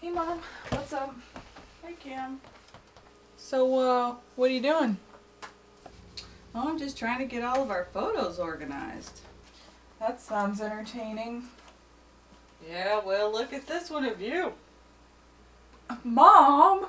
Hey, Mom. What's up? Hey, Kim. So, uh, what are you doing? Oh, I'm just trying to get all of our photos organized. That sounds entertaining. Yeah, well, look at this one of you. Mom!